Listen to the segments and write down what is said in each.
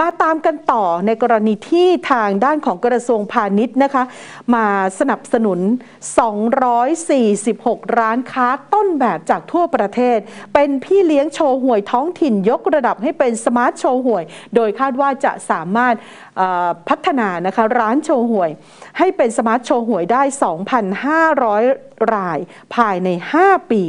มาตามกันต่อในกรณีที่ทางด้านของกระทรวงพาณิชย์นะคะ มาสนับสนุน 246 ร้านค้าต้นแบบจากทั่วประเทศ เป็นพี่เลี้ยงโชว์หวยท้องถิ่นยกระดับให้เป็นสมาร์ทโชว์หวย โดยคาดว่าจะสามารถพัฒนานะคะร้านโชว์หวย ให้เป็นสมาร์ทโชว์หวยได้ 2,500 รายภายใน 5 ปี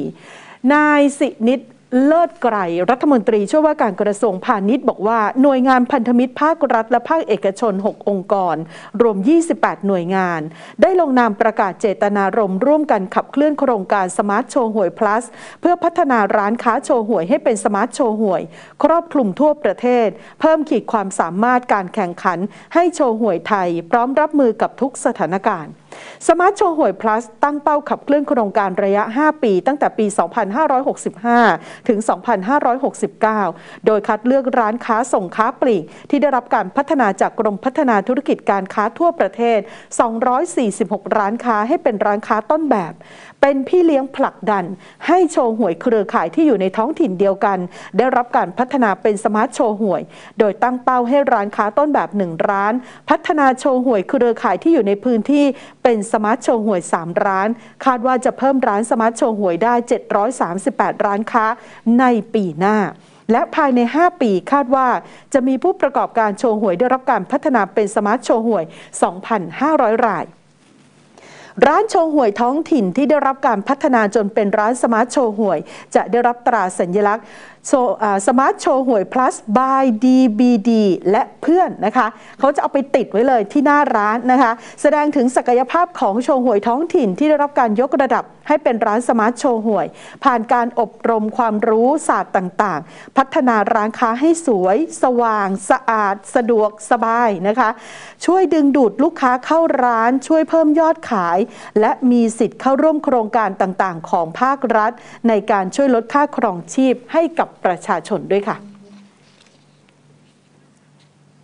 นายสินิต เลิศไกรรัฐมนตรีช่วยว่าการกระทรวงพาณิชย์บอกว่าหน่วยงานพันธมิตรภาครัฐและภาคเอกชน 6 องค์กร รวม 28 หน่วยงาน ได้ลงนามประกาศเจตนารมณ์ร่วมกันขับเคลื่อนโครงการสมาร์ทโชว์หวย plus เพื่อพัฒนาร้านค้าโชห่วยให้เป็น smart โชห่วย ครอบคลุมทั่วประเทศ เพิ่มขีดความสามารถการแข่งขัน ให้โชห่วยไทย พร้อมรับมือกับทุกสถานการณ์ สมาร์ทโชว์หวย plus ตั้งเป้าขับเคลื่อนโครงการระยะ 5 ปี ตั้งแต่ปี 2565 ถึง 2569 โดยคัดเลือกร้านค้าส่งค้าปลีก ที่ได้รับการพัฒนาจากกรมพัฒนาธุรกิจการค้าทั่วประเทศ 246 ร้านค้าให้เป็นร้านค้าต้นแบบ เป็นพี่เลี้ยงผลักดัน ให้โชว์หวยเครือข่ายที่อยู่ในท้องถิ่นเดียวกัน ได้รับการพัฒนาเป็นสมาร์ทโชว์หวย โดยตั้งเป้าให้ร้านค้าต้นแบบ 1 ร้าน พัฒนาโชว์หวยเครือข่ายที่อยู่ในพื้นที่เป็นเป็นสมาร์ทโชว์หวย 3 ร้าน คาดว่าจะเพิ่มร้าน smart โชห่วยได้ 738 ร้านค้าในปีหน้าและภายใน 5 ปีคาดว่าจะมีผู้ประกอบการโชห่วยได้รับการพัฒนาเป็น smart โชห่วย 2,500 ราย ร้านโชห่วยท้องถิ่นที่ได้รับการพัฒนาจนเป็นร้าน smart โชห่วย จะได้รับตราสัญลักษณ์ smart โชห่วย plus by DBD และเพื่อนนะคะ เขาจะเอาไปติดไว้เลยที่หน้าร้านนะคะ แสดงถึงศักยภาพของโชว์หวยท้องถิ่นที่ได้รับการยกระดับให้เป็นร้านสมาร์ทโชว์หวย ผ่านการอบรมความรู้ศาสตร์ต่างๆ พัฒนาร้านค้าให้สวย สว่าง สะอาด สะดวกสบายนะคะ ช่วยดึงดูดลูกค้าเข้าร้าน ช่วยเพิ่มยอดขาย และมีสิทธิ์เข้าร่วมโครงการต่างๆ ของภาครัฐ ในการช่วยลดค่าครองชีพให้กับประชาชนด้วยค่ะ